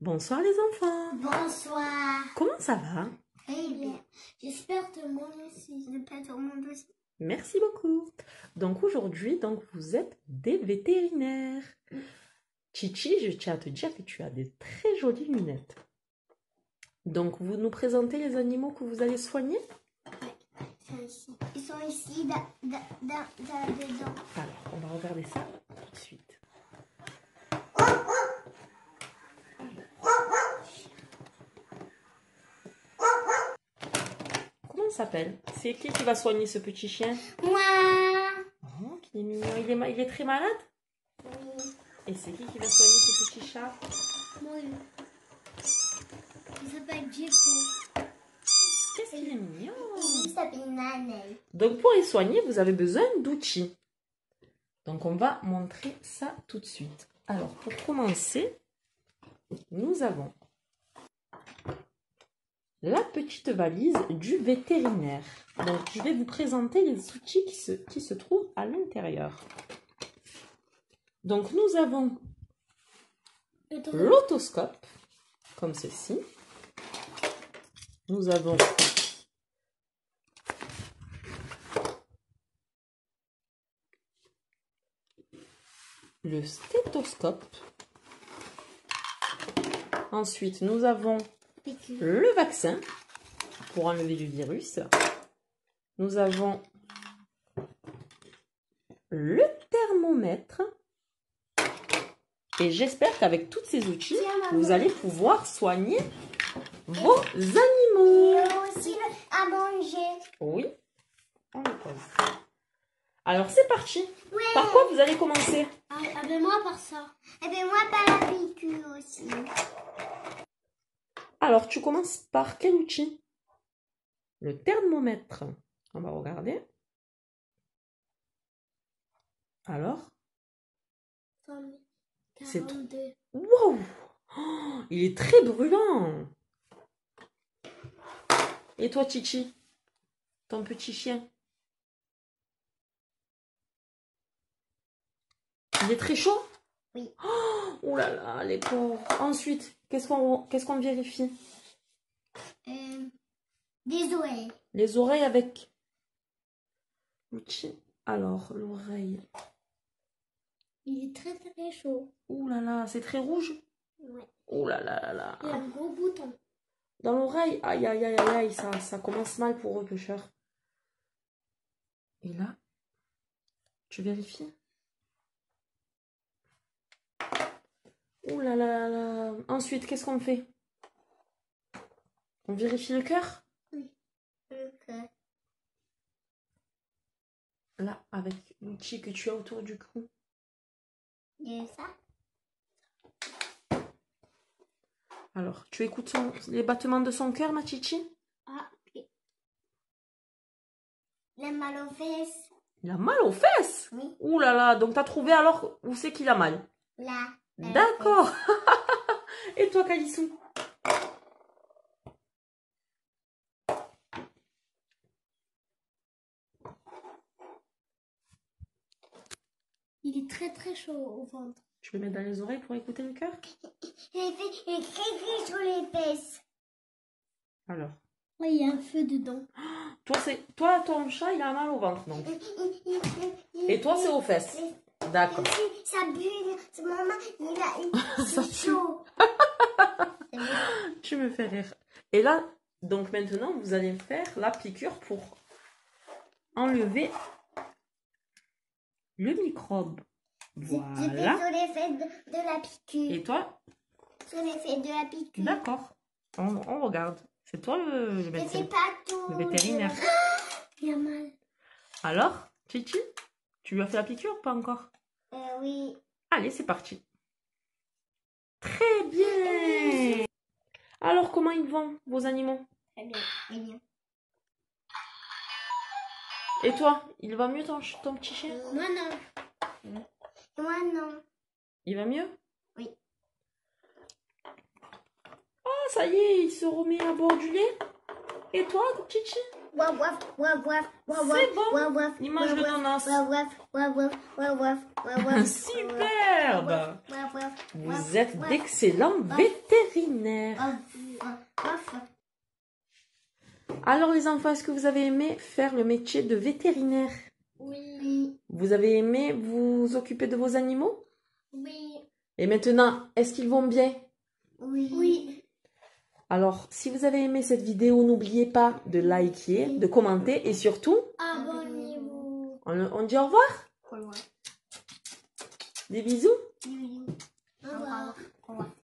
Bonsoir les enfants. Bonsoir. Comment ça va? Très bien. J'espère tout le monde aussi. J'espère tout le monde aussi. Merci beaucoup. Donc aujourd'hui, donc vous êtes des vétérinaires. Chichi, je tiens à te dire que tu as des très jolies lunettes. Donc vous nous présentez les animaux que vous allez soigner? Ils sont ici. Ils sont ici, da- da- da- da- dedans. Alors, on va regarder ça tout de suite. Comment il s'appelle C'est qui qui va soigner ce petit chien Moi. Oh, qu'il est mignon. Il est, il est très malade Oui. Et c'est qui qui va soigner ce petit chat Moi. Il s'appelle. Qu'est-ce qu'il est mignon Il s'appelle Nanel. Donc pour les soigner, vous avez besoin d'outils. Donc on va montrer ça tout de suite. Alors pour commencer, nous avons la petite valise du vétérinaire. Donc je vais vous présenter les outils qui se, trouvent à l'intérieur. Donc nous avons l'otoscope, comme ceci. Nous avons le stéthoscope. Ensuite, nous avons le vaccin pour enlever le virus. Nous avons le thermomètre. Et j'espère qu'avec tous ces outils, vous allez pouvoir soigner vos animaux. Aussi à manger. Oui, on pose. Alors, c'est parti. Ouais. Par quoi vous allez commencer? Ah, ah ben moi par ça. Et ben moi par la piqûre aussi. Alors, tu commences par quel outil Le thermomètre. On va regarder. Alors, C'est 42. wow Oh, Il est très brûlant. Et toi, Chichi? Ton petit chien? Il est très chaud? Oui. Oh, oh là là, les pauvres. Ensuite, qu'est-ce qu'on qu'est-ce qu'on vérifie? Euh, des oreilles. Les oreilles avec l'outil. Alors, l'oreille. Il est très très chaud. Ouh là là, c'est très rouge? Ouais. Ouh là là là là. Il y a un gros bouton. Dans l'oreille, aïe aïe aïe aïe aïe, ça, ça commence mal pour eux, pêcheurs. Et là, tu vérifies? Ouh là là. Ensuite, qu'est-ce qu'on fait? On vérifie le cœur? Le cœur. Là, avec l'outil que tu as autour du cou. Ça? Alors, tu écoutes son- les battements de son cœur, ma chichi Ah, ok. Il a mal aux fesses. Il a mal aux fesses? Oui. Ouh là là, donc t'as trouvé alors où c'est qu'il a mal? Là. D'accord. Et toi, Calissou Il est très très chaud au ventre. Tu le mets dans les oreilles pour écouter le cœur? Il est, très très sur les fesses. Alors, Oui, il y a un feu dedans. toi, c'est toi, ton chat, il a mal au ventre, donc. Et toi, c'est aux fesses. D'accord. Ça brûle. Ce moment, il a Ça c'est pue. chaud. Tu me fais rire. Et là, donc maintenant, vous allez faire la piqûre pour enlever le microbe. Voilà. sur l'effet de, de la piqûre. Et toi, Sur l'effet de la piqûre. d'accord. On, on regarde. C'est toi le, le Je médecin. pas tout. Le vétérinaire. Il a mal. Alors, Chichi, tu lui as fait la piqûre ou pas encore? Euh, oui. Allez, c'est parti. Très bien. Alors, comment ils vont, vos animaux? Très bien. Très bien. Et toi, il va mieux ton, petit chien? Moi non. Moi non. Il va mieux? Oui. Ah, ça y est, il se remet à bord du lait? Et toi, Chichi C'est bon. Il mange le Superbe. Vous êtes d'excellents vétérinaires. Alors les enfants, est-ce que vous avez aimé faire le métier de vétérinaire Oui. Vous avez aimé vous occuper de vos animaux Oui. Et maintenant, est-ce qu'ils vont bien Oui. Alors, si vous avez aimé cette vidéo, n'oubliez pas de liker, de commenter et surtout... Abonnez-vous. On, dit au revoir Au revoir. Des bisous. Des bisous. Au revoir. Au revoir.